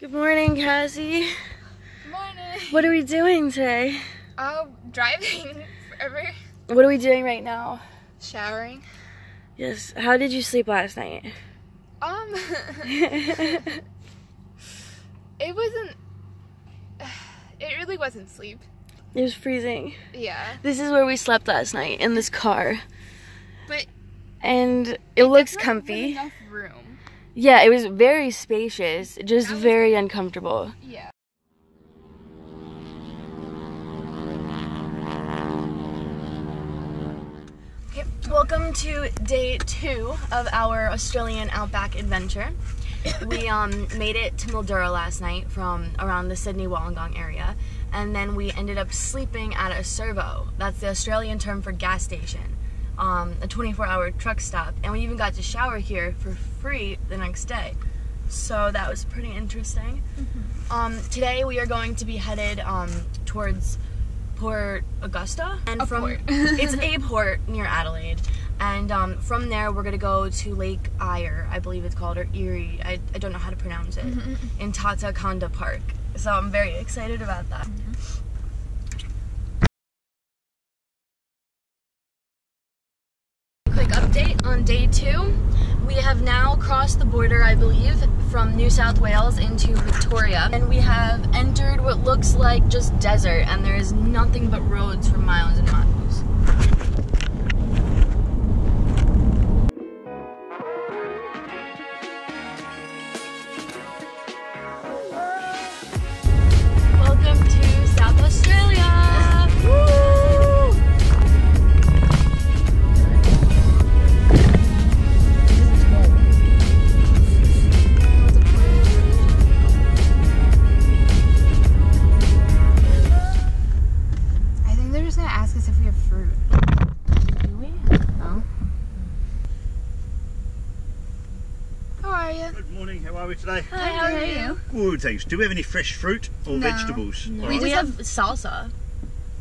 Good morning, Cassie. Good morning. What are we doing today? Oh, driving forever. What are we doing right now? Showering. Yes. How did you sleep last night? Um, it it wasn't. It really wasn't sleep. It was freezing. Yeah, This is where we slept last night in this car. but And it looks comfy. Enough room. Yeah, it was very spacious, just very uncomfortable. Yeah. Okay, welcome to day two of our Australian outback adventure. We um, made it to Mildura last night from around the Sydney Wollongong area, and then we ended up sleeping at a servo. That's the Australian term for gas station, um, a 24-hour truck stop, and we even got to shower here for free the next day. So that was pretty interesting. Um, today we are going to be headed um, towards Port Augusta, and A from port. it's a port near Adelaide, and um, from there we're gonna go to Lake Eyre, I believe it's called, or Erie. I, I don't know how to pronounce it, in Tata Konda Park. So I'm very excited about that. Quick day two. We have now crossed the border, I believe, from New South Wales into Victoria. And we have entered what looks like just desert, and there is nothing but roads for miles and miles. Are we today? Hi, how are you? Good, thanks. Do we have any fresh fruit or No. vegetables? We, All right. we have salsa.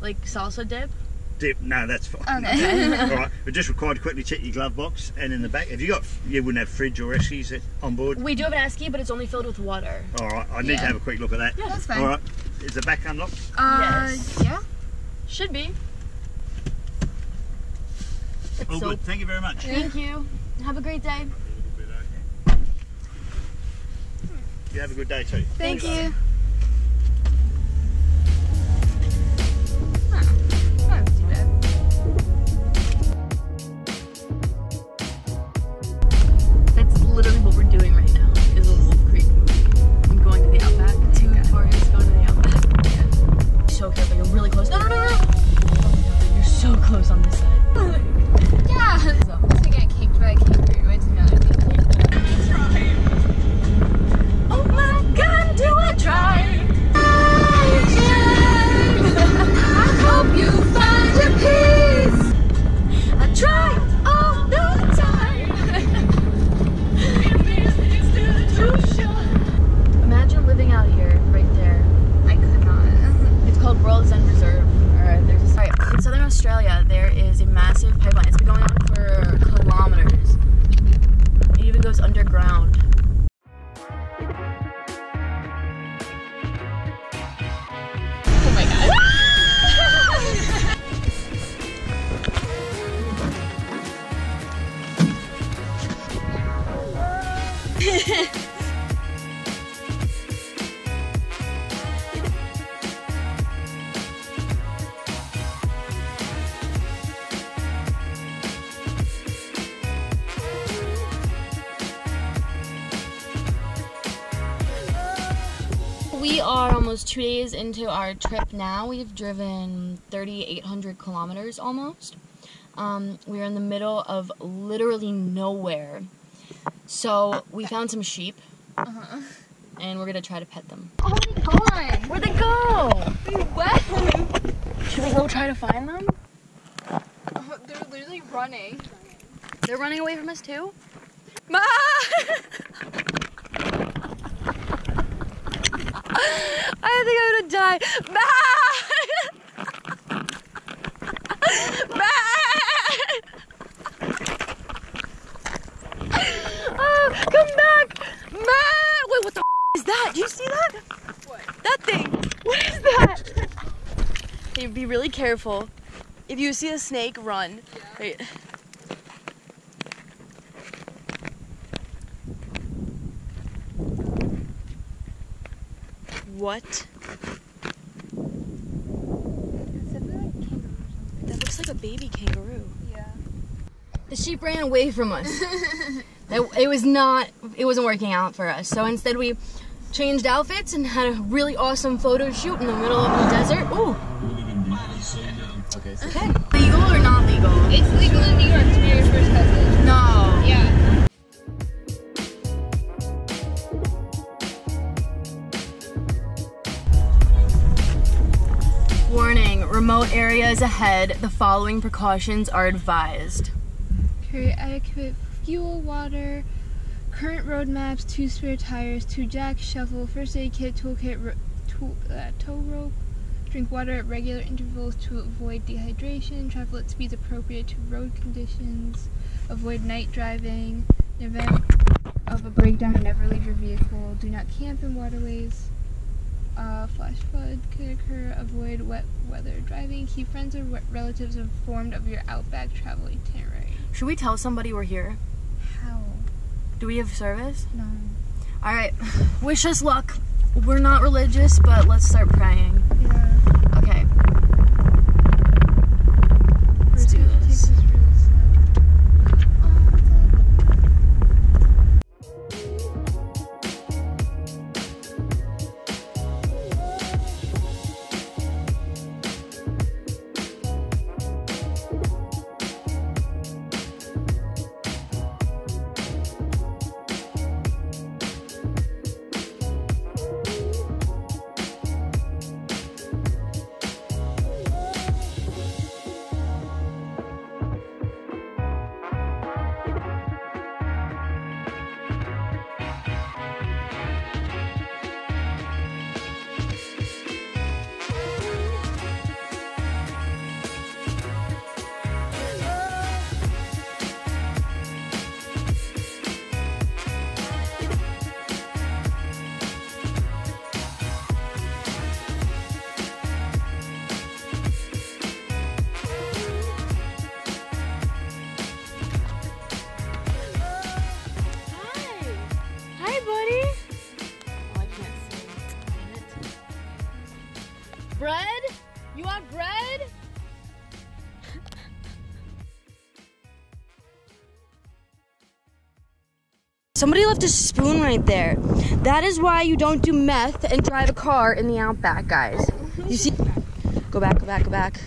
Like salsa dip. Dip? No, that's fine. Okay. All right, we're just required to quickly check your glove box and in the back. Have you got, you wouldn't have fridge or Eskies on board? We do have an esky, but it's only filled with water. All right, I need Yeah. to have a quick look at that. Yeah, That's fine. All right, is the back unlocked? Uh, Yes. yeah. Should be. All so- good, thank you very much. Thank you. Have a great day. You have a good day too. Thank Thanks. you. We are almost two days into our trip now. We've driven 3,800 kilometers almost. Um, we're in the middle of literally nowhere. So we found some sheep, Uh-huh. and we're gonna try to pet them. Oh my god. Where'd they go? We went. Should we go try to find them? Oh, they're literally running. They're running away from us too. Ma! I think I'm gonna die. Ma! Oh, come back! Matt! Wait, what the is that? Do you see that? What? That thing. What is that? Hey, be really careful. If you see a snake, run. Wait. What? That looks like a baby kangaroo. Yeah. The sheep ran away from us. it, it was not, it wasn't working out for us. So instead we changed outfits and had a really awesome photo shoot in the middle of the desert. Ooh. Okay. Okay. Legal or not legal? It's legal in New York to be your first cousin. No. Yeah. Areas ahead. The following precautions are advised. Carry adequate fuel, water, current road maps, two spare tires, two jacks, shovel, first aid kit, toolkit, ro- tool, uh, tow rope. Drink water at regular intervals to avoid dehydration. Travel at speeds appropriate to road conditions. Avoid night driving. In event of a breakdown, never leave your vehicle. Do not camp in waterways. Uh, flash flood could occur. Avoid wet weather driving. Keep friends or re- relatives informed of your outback travel itinerary. Should we tell somebody we're here? How? Do we have service? No. All right. Wish us luck. We're not religious, but let's start praying. Yeah. Okay. Somebody left a spoon right there. That is why you don't do meth and drive a car in the outback, guys. You see? Go back, go back, go back.